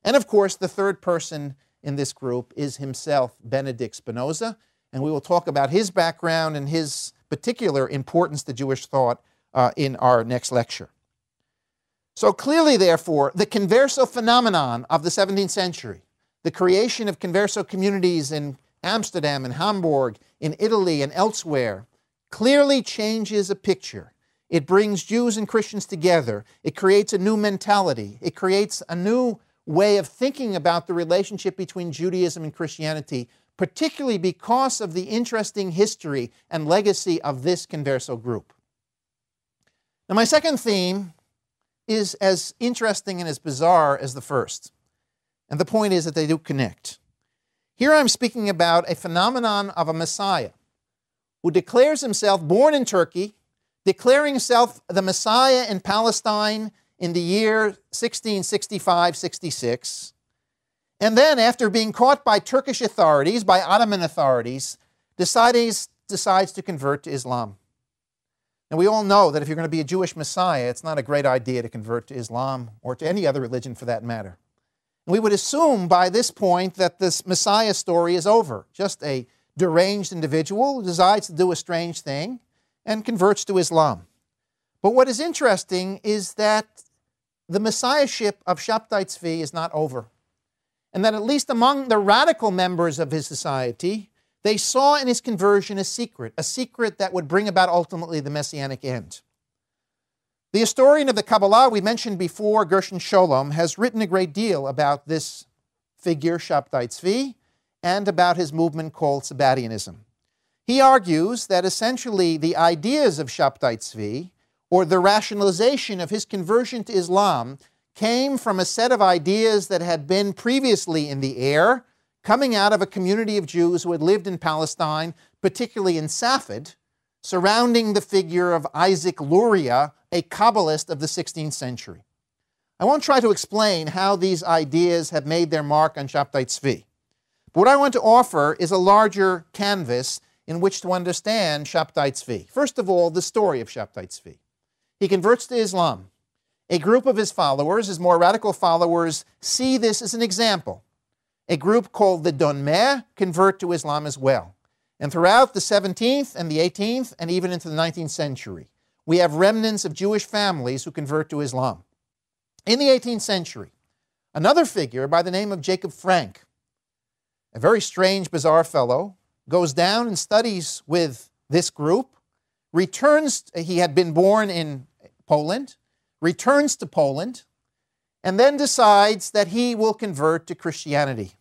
And of course, the third person in this group is himself Benedict Spinoza, and we will talk about his background and his particular importance to Jewish thought uh, in our next lecture. So clearly, therefore, the converso phenomenon of the 17th century, the creation of converso communities in Amsterdam and Hamburg, in Italy and elsewhere, clearly changes a picture. It brings Jews and Christians together. It creates a new mentality. It creates a new way of thinking about the relationship between Judaism and Christianity, particularly because of the interesting history and legacy of this converso group. Now, my second theme is as interesting and as bizarre as the first. And the point is that they do connect. Here I'm speaking about a phenomenon of a Messiah who declares himself born in Turkey, declaring himself the Messiah in Palestine in the year 1665 66. And then, after being caught by Turkish authorities, by Ottoman authorities, decides, decides to convert to Islam. And we all know that if you're going to be a Jewish Messiah, it's not a great idea to convert to Islam or to any other religion for that matter. And we would assume by this point that this Messiah story is over. Just a deranged individual who decides to do a strange thing and converts to Islam. But what is interesting is that the messiahship of Shabtai Tzvi is not over. And that at least among the radical members of his society, they saw in his conversion a secret, a secret that would bring about ultimately the messianic end. The historian of the Kabbalah we mentioned before, Gershom Scholem, has written a great deal about this figure, Shabtai Tzvi, and about his movement called Sabbatianism. He argues that essentially the ideas of Shabtai Tzvi, or the rationalization of his conversion to Islam, came from a set of ideas that had been previously in the air, coming out of a community of Jews who had lived in Palestine, particularly in Safed, surrounding the figure of Isaac Luria, a Kabbalist of the 16th century. I won't try to explain how these ideas have made their mark on Shabtai Tzvi. But what I want to offer is a larger canvas in which to understand Shabtai Tzvi. First of all, the story of Shabtai Tzvi. He converts to Islam. A group of his followers, his more radical followers, see this as an example. A group called the Donmeh convert to Islam as well. And throughout the 17th and the 18th and even into the 19th century, we have remnants of Jewish families who convert to Islam. In the 18th century, another figure by the name of Jacob Frank, a very strange, bizarre fellow, goes down and studies with this group, returns, he had been born in Poland, returns to Poland, and then decides that he will convert to Christianity.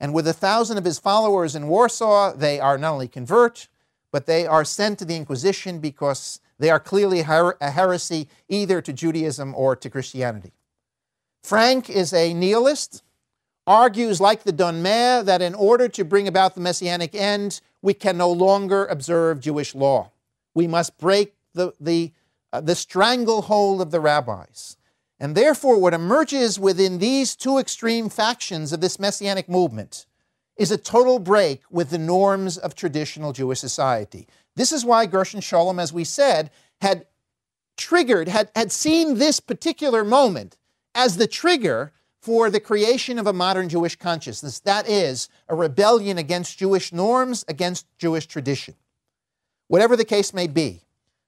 And with a thousand of his followers in Warsaw, they are not only convert, but they are sent to the Inquisition because they are clearly a heresy either to Judaism or to Christianity. Frank is a nihilist, argues, like the Donmeh, that in order to bring about the messianic end, we can no longer observe Jewish law. We must break the, the, uh, the stranglehold of the rabbis. And therefore, what emerges within these two extreme factions of this messianic movement is a total break with the norms of traditional Jewish society. This is why Gershom Scholem, as we said, had triggered, had, had seen this particular moment as the trigger for the creation of a modern Jewish consciousness. That is, a rebellion against Jewish norms, against Jewish tradition. Whatever the case may be,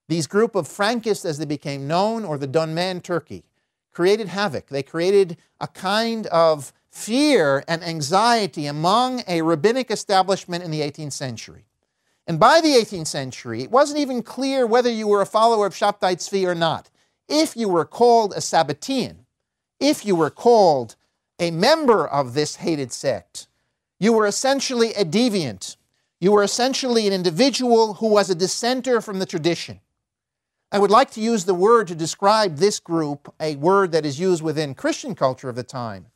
these group of Frankists, as they became known, or the Donmeh Turkey, created havoc. They created a kind of fear and anxiety among a rabbinic establishment in the 18th century. And by the 18th century, it wasn't even clear whether you were a follower of Shabtai Tzvi or not. If you were called a Sabbatian, if you were called a member of this hated sect, you were essentially a deviant. You were essentially an individual who was a dissenter from the tradition. I would like to use the word to describe this group, a word that is used within Christian culture of the time,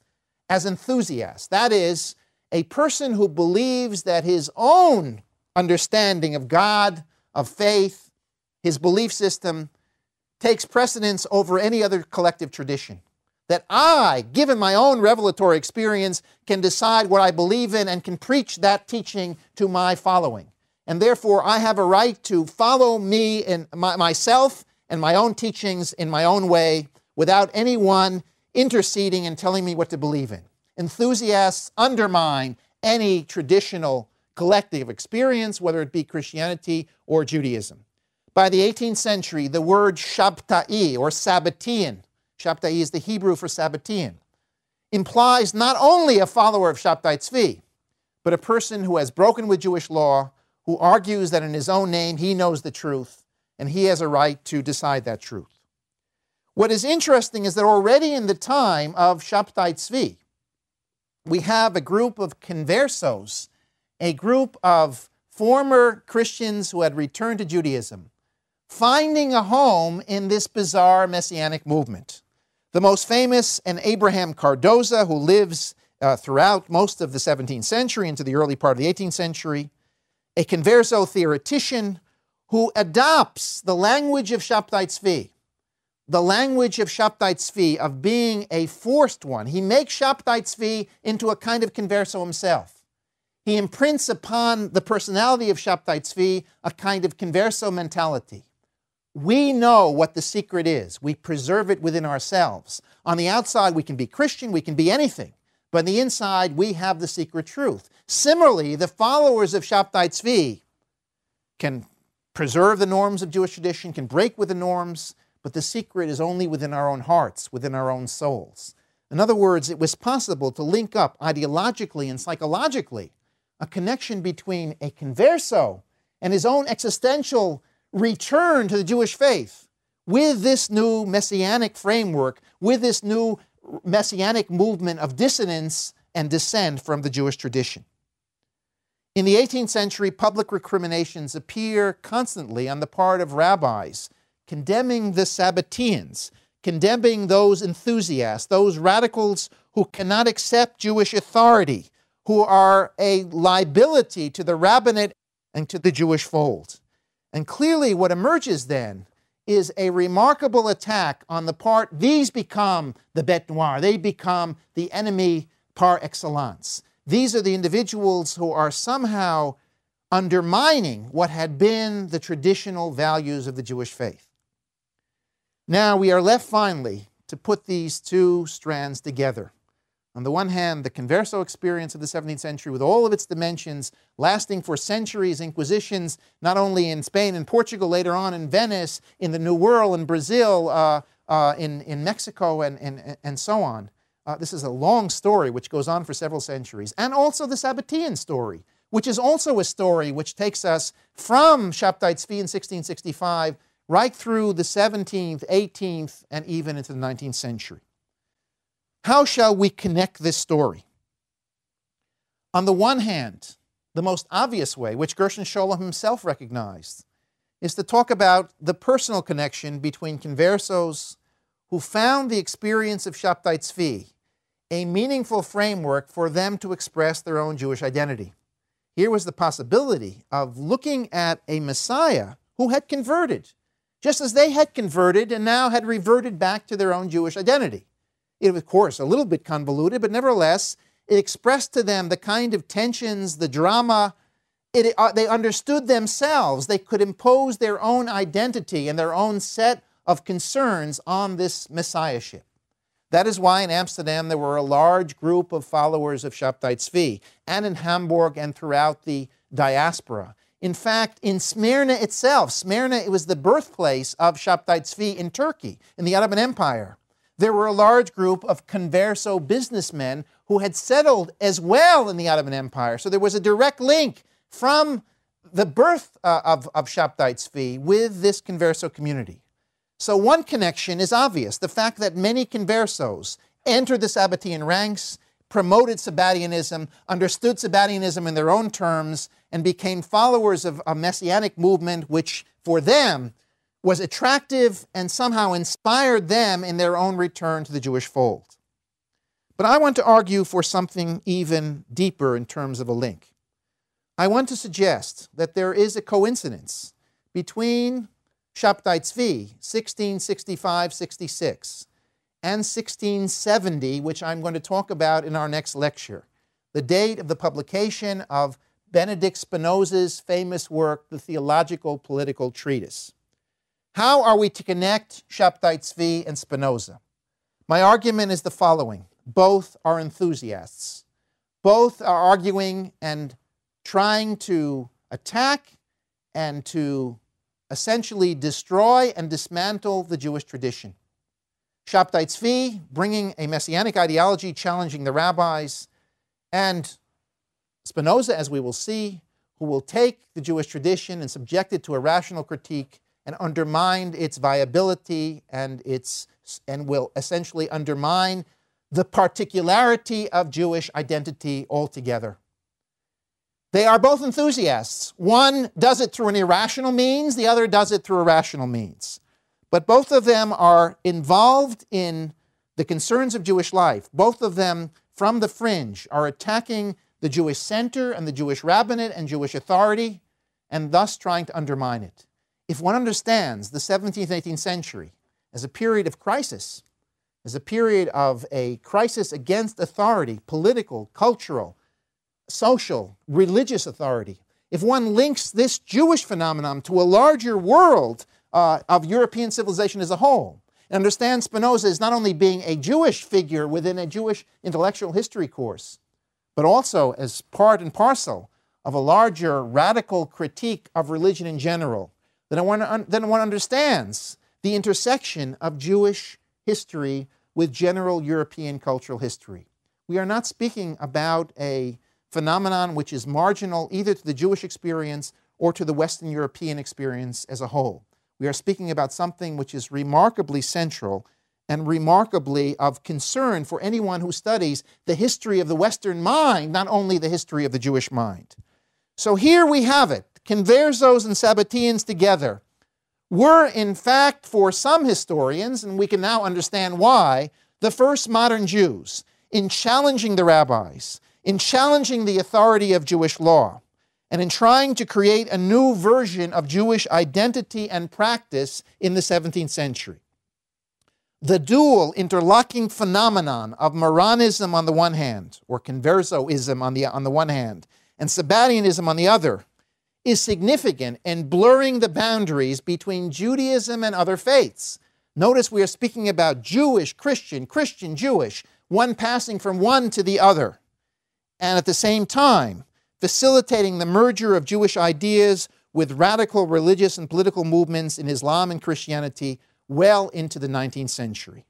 as enthusiast. That is, a person who believes that his own understanding of God, of faith, his belief system, takes precedence over any other collective tradition. That I, given my own revelatory experience, can decide what I believe in and can preach that teaching to my following and therefore I have a right to follow me and my, myself and my own teachings in my own way without anyone interceding and telling me what to believe in. Enthusiasts undermine any traditional collective experience, whether it be Christianity or Judaism. By the 18th century, the word Shabtai or Sabbatian, Shabtai is the Hebrew for Sabbatean, implies not only a follower of Shabtai Tzvi, but a person who has broken with Jewish law who argues that in his own name he knows the truth and he has a right to decide that truth. What is interesting is that already in the time of Shabtai Tzvi, we have a group of conversos, a group of former Christians who had returned to Judaism, finding a home in this bizarre messianic movement. The most famous, and Abraham Cardozo, who lives uh, throughout most of the 17th century into the early part of the 18th century, a converso theoretician who adopts the language of Shabtai Tzvi, the language of Shabtai Tzvi, of being a forced one. He makes Shabtai Tzvi into a kind of converso himself. He imprints upon the personality of Shabtai Tzvi a kind of converso mentality. We know what the secret is. We preserve it within ourselves. On the outside, we can be Christian, we can be anything. But on the inside, we have the secret truth. Similarly, the followers of Shabtai Tzvi can preserve the norms of Jewish tradition, can break with the norms, but the secret is only within our own hearts, within our own souls. In other words, it was possible to link up ideologically and psychologically a connection between a converso and his own existential return to the Jewish faith with this new messianic framework, with this new messianic movement of dissonance and dissent from the Jewish tradition. In the 18th century, public recriminations appear constantly on the part of rabbis condemning the Sabbateans, condemning those enthusiasts, those radicals who cannot accept Jewish authority, who are a liability to the rabbinate and to the Jewish fold. And clearly, what emerges then is a remarkable attack on the part, these become the bête noire, they become the enemy par excellence. These are the individuals who are somehow undermining what had been the traditional values of the Jewish faith. Now we are left finally to put these two strands together. On the one hand, the converso experience of the 17th century, with all of its dimensions, lasting for centuries, inquisitions, not only in Spain and Portugal, later on in Venice, in the New World, in Brazil, uh, uh, in, in Mexico, and, and, and so on. Uh, this is a long story which goes on for several centuries. And also the Sabbatean story, which is also a story which takes us from Shabtai Tzvi in 1665 right through the 17th, 18th, and even into the 19th century. How shall we connect this story? On the one hand, the most obvious way, which Gershom Scholem himself recognized, is to talk about the personal connection between conversos who found the experience of Shabtai Tzvi a meaningful framework for them to express their own Jewish identity. Here was the possibility of looking at a Messiah who had converted, just as they had converted and now had reverted back to their own Jewish identity. It was, of course, a little bit convoluted, but nevertheless, it expressed to them the kind of tensions, the drama. It, uh, they understood themselves. They could impose their own identity and their own set of concerns on this messiahship. That is why in Amsterdam there were a large group of followers of Shabtai Tzvi, and in Hamburg and throughout the diaspora. In fact, in Smyrna itself, Smyrna it was the birthplace of Shabtai Tzvi in Turkey, in the Ottoman Empire there were a large group of converso businessmen who had settled as well in the Ottoman Empire. So there was a direct link from the birth uh, of, of Shabtai Tzvi with this converso community. So one connection is obvious the fact that many conversos entered the Sabbatean ranks, promoted Sabbatianism, understood Sabbatianism in their own terms, and became followers of a messianic movement which, for them, was attractive and somehow inspired them in their own return to the Jewish fold. But I want to argue for something even deeper in terms of a link. I want to suggest that there is a coincidence between Shabtai Tzvi, 1665-66, and 1670, which I'm going to talk about in our next lecture, the date of the publication of Benedict Spinoza's famous work, The Theological Political Treatise. How are we to connect Shabtai Tzvi and Spinoza? My argument is the following. Both are enthusiasts. Both are arguing and trying to attack and to essentially destroy and dismantle the Jewish tradition. Shabtai Tzvi, bringing a messianic ideology, challenging the rabbis, and Spinoza, as we will see, who will take the Jewish tradition and subject it to a rational critique and undermine its viability and its and will essentially undermine the particularity of Jewish identity altogether. They are both enthusiasts. One does it through an irrational means, the other does it through a rational means. But both of them are involved in the concerns of Jewish life. Both of them, from the fringe, are attacking the Jewish center and the Jewish rabbinate and Jewish authority, and thus trying to undermine it if one understands the 17th and 18th century as a period of crisis, as a period of a crisis against authority, political, cultural, social, religious authority, if one links this Jewish phenomenon to a larger world uh, of European civilization as a whole, and understands Spinoza as not only being a Jewish figure within a Jewish intellectual history course, but also as part and parcel of a larger radical critique of religion in general, then one, one understands the intersection of Jewish history with general European cultural history. We are not speaking about a phenomenon which is marginal either to the Jewish experience or to the Western European experience as a whole. We are speaking about something which is remarkably central and remarkably of concern for anyone who studies the history of the Western mind, not only the history of the Jewish mind. So here we have it conversos and Sabbateans together were, in fact, for some historians, and we can now understand why, the first modern Jews in challenging the rabbis, in challenging the authority of Jewish law, and in trying to create a new version of Jewish identity and practice in the 17th century. The dual interlocking phenomenon of Marranism on the one hand, or Conversoism on the, on the one hand, and Sabbatianism on the other, is significant in blurring the boundaries between Judaism and other faiths. Notice we are speaking about Jewish, Christian, Christian, Jewish, one passing from one to the other. And at the same time, facilitating the merger of Jewish ideas with radical religious and political movements in Islam and Christianity well into the 19th century.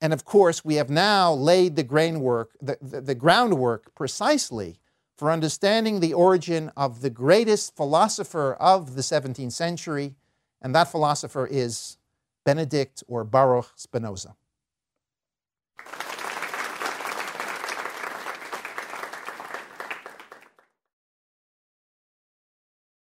And of course, we have now laid the, the, the, the groundwork precisely for understanding the origin of the greatest philosopher of the 17th century, and that philosopher is Benedict or Baruch Spinoza.